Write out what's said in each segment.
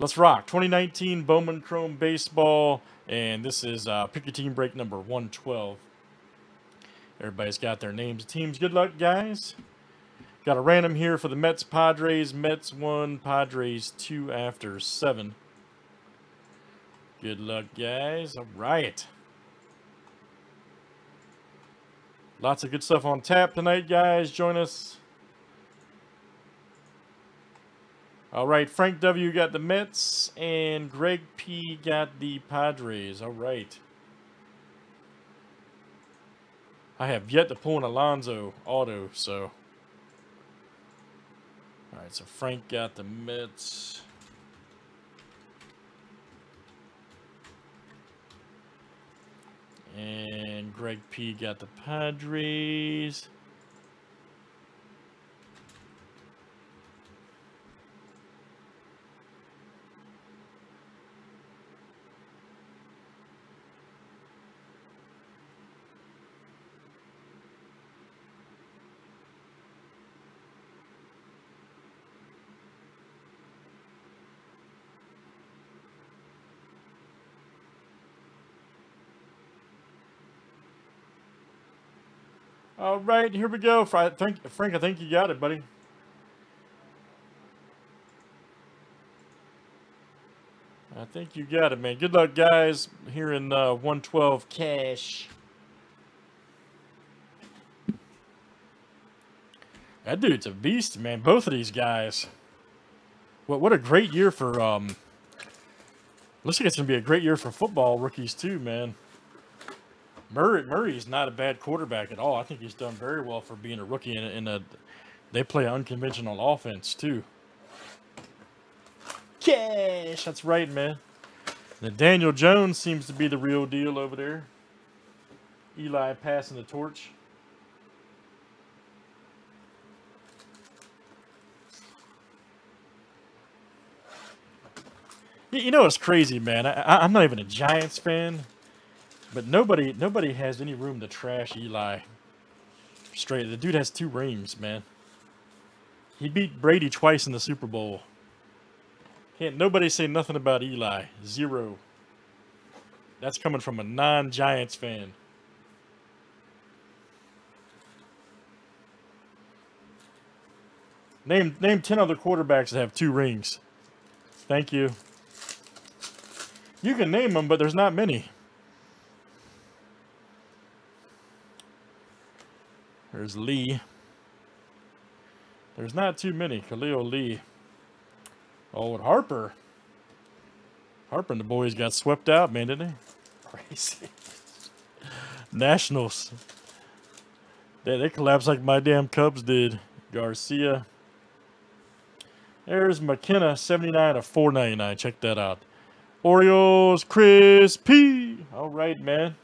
Let's rock. 2019 Bowman Chrome Baseball. And this is uh, pick your team break number 112. Everybody's got their names teams. Good luck, guys. Got a random here for the Mets Padres. Mets 1, Padres 2 after 7. Good luck, guys. All right. Lots of good stuff on tap tonight, guys. Join us. All right, Frank W. got the Mets, and Greg P. got the Padres. All right. I have yet to pull an Alonso auto, so. All right, so Frank got the Mets. And Greg P. got the Padres. All right, here we go. Frank, Frank, I think you got it, buddy. I think you got it, man. Good luck, guys, here in uh, 112 cash. That dude's a beast, man. Both of these guys. What what a great year for um. Looks like it's gonna be a great year for football rookies too, man. Murray Murray's not a bad quarterback at all. I think he's done very well for being a rookie in a, in a they play unconventional offense too. Cash, that's right, man. Now Daniel Jones seems to be the real deal over there. Eli passing the torch. You know it's crazy, man. I, I'm not even a Giants fan. But nobody nobody has any room to trash Eli. Straight. The dude has two rings, man. He beat Brady twice in the Super Bowl. Can't nobody say nothing about Eli. Zero. That's coming from a non-Giants fan. Name name ten other quarterbacks that have two rings. Thank you. You can name them, but there's not many. There's Lee. There's not too many. Khalil Lee. Oh, and Harper. Harper and the boys got swept out, man, didn't they? Crazy. Nationals. They, they collapsed like my damn Cubs did. Garcia. There's McKenna, 79 of 499. Check that out. Orioles, Chris P. All right, man.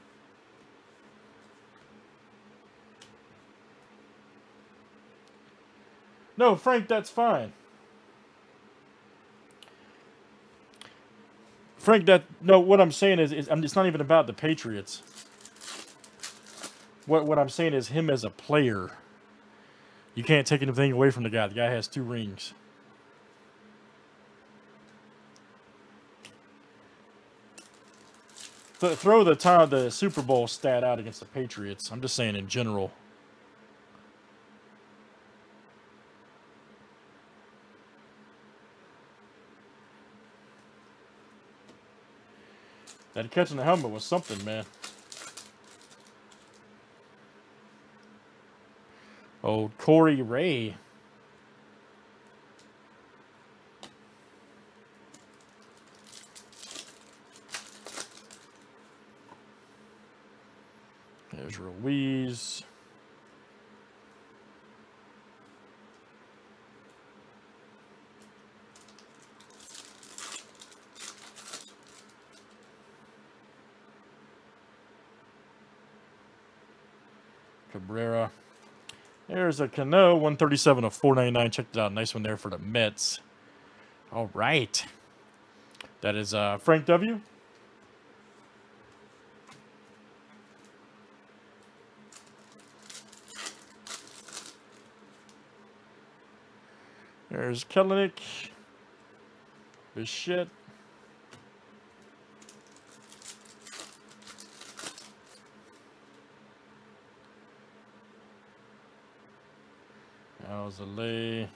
No, Frank, that's fine. Frank, that no. What I'm saying is, is I'm, it's not even about the Patriots. What what I'm saying is him as a player. You can't take anything away from the guy. The guy has two rings. Th throw the time the Super Bowl stat out against the Patriots. I'm just saying in general. That catch in the helmet was something, man. Oh, Corey Ray. There's Ruiz. Cabrera. There's a Cano, 137 of 499. Check it out. Nice one there for the Mets. All right. That is uh, Frank W. There's Kelenic. This How's the lay?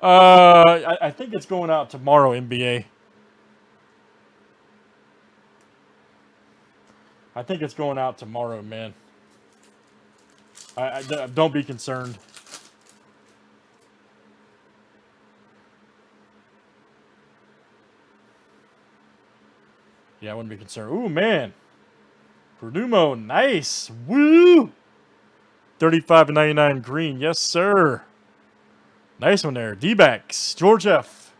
Uh, I, I think it's going out tomorrow, NBA. I think it's going out tomorrow, man. I, I don't be concerned. Yeah, I wouldn't be concerned. Ooh, man. Perdomo, nice. Woo! 35 99 green. Yes, sir. Nice one there. D-backs. George F.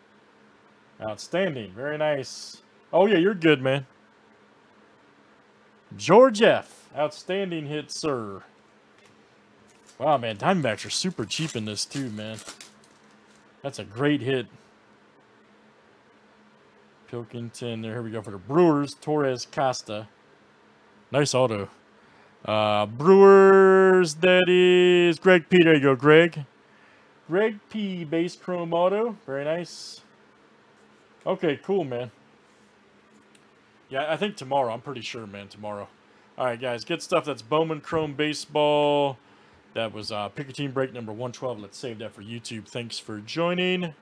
Outstanding. Very nice. Oh, yeah, you're good, man. George F. Outstanding hit, sir. Wow, man. Diamondbacks are super cheap in this, too, man. That's a great hit. Pilkington. There, here we go for the Brewers. Torres Costa. Nice auto. Uh, Brewers, that is Greg P. There you go, Greg. Greg P. Base Chrome Auto. Very nice. Okay, cool, man. Yeah, I think tomorrow. I'm pretty sure, man, tomorrow. All right, guys, get stuff that's Bowman Chrome Baseball. That was uh, Picker Team Break number 112. Let's save that for YouTube. Thanks for joining.